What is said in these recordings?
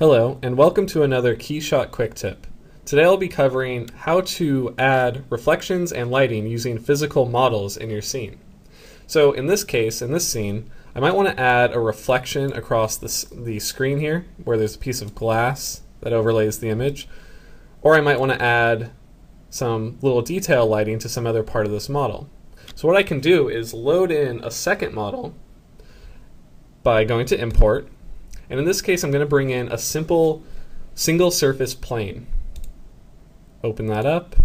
Hello, and welcome to another Keyshot Quick Tip. Today I'll be covering how to add reflections and lighting using physical models in your scene. So in this case, in this scene, I might want to add a reflection across the, the screen here, where there's a piece of glass that overlays the image, or I might want to add some little detail lighting to some other part of this model. So what I can do is load in a second model by going to import and in this case, I'm going to bring in a simple single surface plane. Open that up.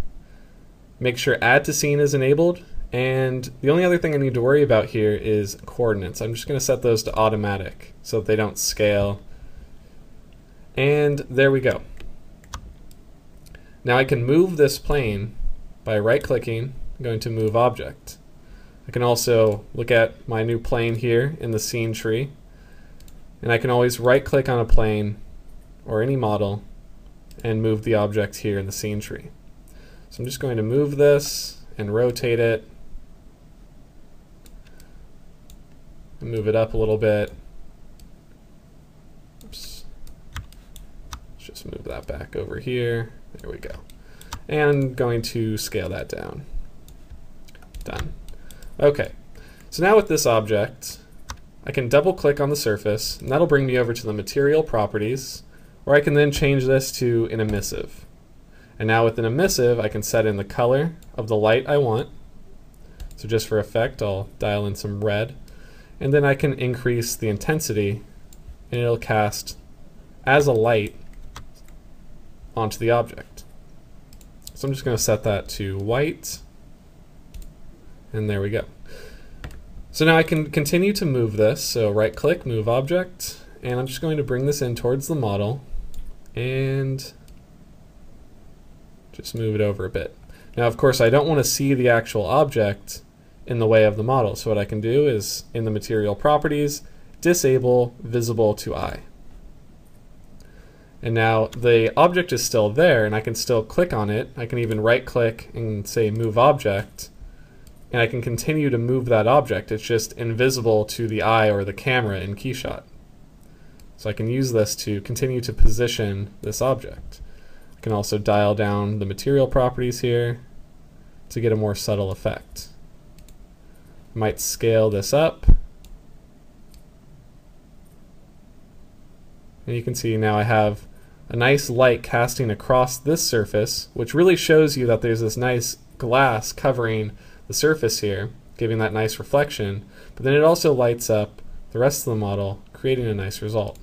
Make sure add to scene is enabled. And the only other thing I need to worry about here is coordinates. I'm just going to set those to automatic so that they don't scale. And there we go. Now I can move this plane by right clicking, going to move object. I can also look at my new plane here in the scene tree and I can always right click on a plane or any model and move the object here in the scene tree. So I'm just going to move this and rotate it and move it up a little bit. Oops. Let's just move that back over here. There we go. And going to scale that down. Done. Okay. So now with this object, I can double click on the surface, and that'll bring me over to the material properties, where I can then change this to an emissive. And now with an emissive, I can set in the color of the light I want. So just for effect, I'll dial in some red. And then I can increase the intensity, and it'll cast as a light onto the object. So I'm just going to set that to white, and there we go. So now I can continue to move this. So right click, move object, and I'm just going to bring this in towards the model and just move it over a bit. Now of course I don't want to see the actual object in the way of the model. So what I can do is in the material properties, disable visible to eye. And now the object is still there and I can still click on it. I can even right click and say move object and I can continue to move that object. It's just invisible to the eye or the camera in Keyshot. So I can use this to continue to position this object. I can also dial down the material properties here to get a more subtle effect. I might scale this up. And you can see now I have a nice light casting across this surface, which really shows you that there's this nice glass covering the surface here, giving that nice reflection, but then it also lights up the rest of the model, creating a nice result.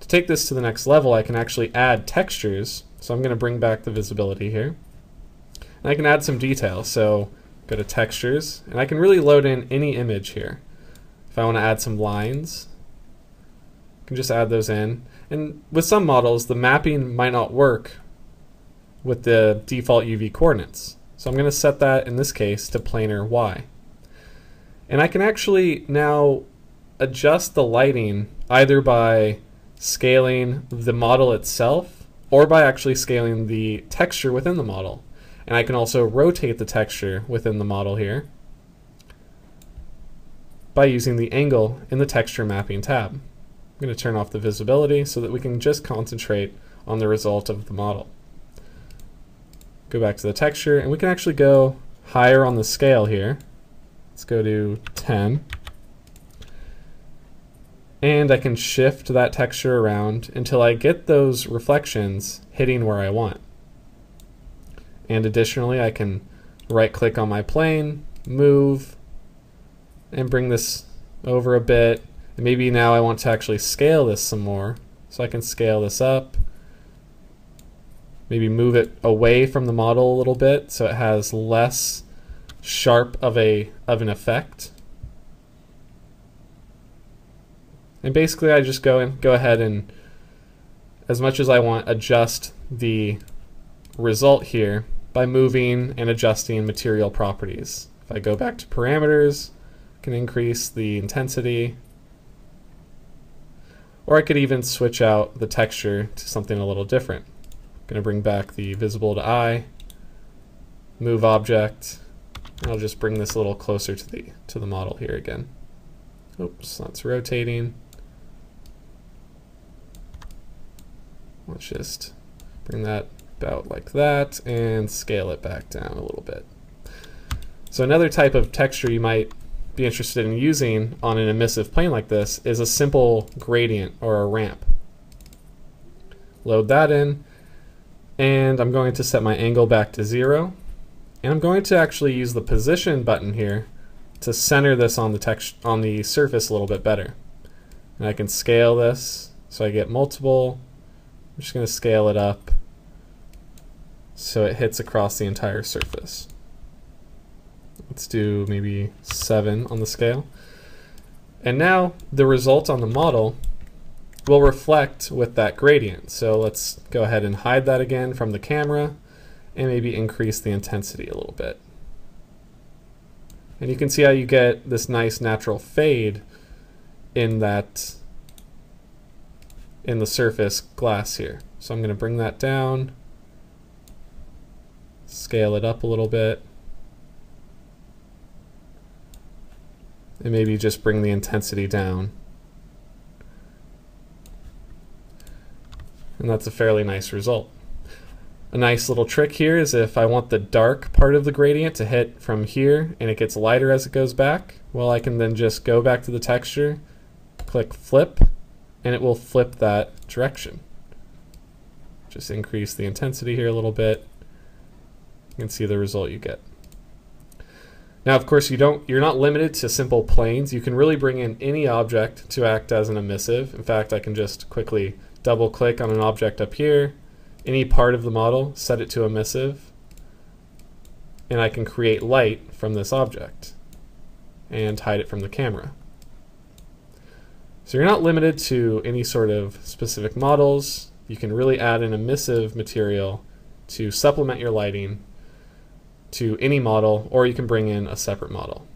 To take this to the next level, I can actually add textures. So I'm going to bring back the visibility here. And I can add some detail. So go to textures, and I can really load in any image here. If I want to add some lines, I can just add those in. And with some models, the mapping might not work with the default UV coordinates. So I'm going to set that, in this case, to planar Y. And I can actually now adjust the lighting either by scaling the model itself or by actually scaling the texture within the model. And I can also rotate the texture within the model here by using the angle in the texture mapping tab. I'm going to turn off the visibility so that we can just concentrate on the result of the model go back to the texture, and we can actually go higher on the scale here. Let's go to 10. And I can shift that texture around until I get those reflections hitting where I want. And additionally, I can right click on my plane, move, and bring this over a bit. And maybe now I want to actually scale this some more. So I can scale this up maybe move it away from the model a little bit so it has less sharp of a of an effect. And basically I just go and go ahead and as much as I want adjust the result here by moving and adjusting material properties. If I go back to parameters, I can increase the intensity or I could even switch out the texture to something a little different. Going to bring back the visible to eye, move object, and I'll just bring this a little closer to the to the model here again. Oops, that's rotating. Let's just bring that about like that and scale it back down a little bit. So another type of texture you might be interested in using on an emissive plane like this is a simple gradient or a ramp. Load that in, and I'm going to set my angle back to zero, and I'm going to actually use the position button here to center this on the text on the surface a little bit better. And I can scale this so I get multiple. I'm just going to scale it up so it hits across the entire surface. Let's do maybe 7 on the scale. And now the result on the model will reflect with that gradient. So let's go ahead and hide that again from the camera and maybe increase the intensity a little bit. And you can see how you get this nice natural fade in that in the surface glass here. So I'm going to bring that down, scale it up a little bit, and maybe just bring the intensity down. And that's a fairly nice result. A nice little trick here is if I want the dark part of the gradient to hit from here and it gets lighter as it goes back, well I can then just go back to the texture, click flip, and it will flip that direction. Just increase the intensity here a little bit. and see the result you get. Now, of course, you don't, you're not limited to simple planes. You can really bring in any object to act as an emissive. In fact, I can just quickly double click on an object up here, any part of the model, set it to emissive, and I can create light from this object and hide it from the camera. So you're not limited to any sort of specific models. You can really add an emissive material to supplement your lighting to any model, or you can bring in a separate model.